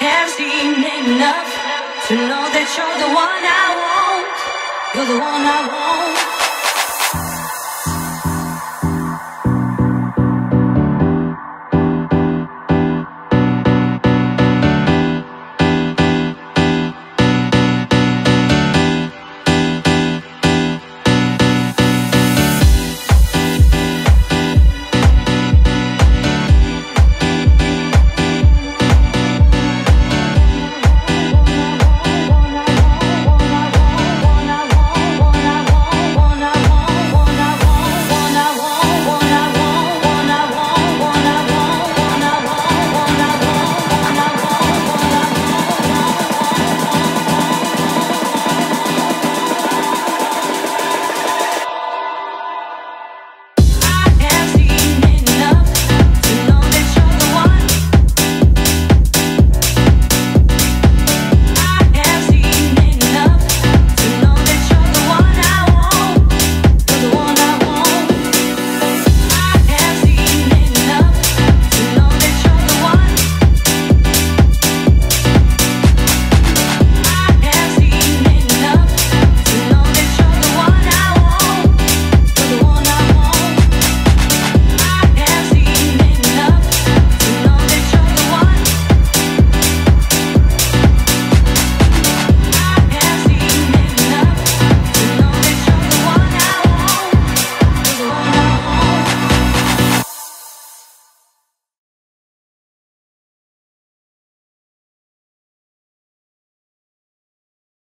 have seen enough to know that you're the one I want. You're the one I want.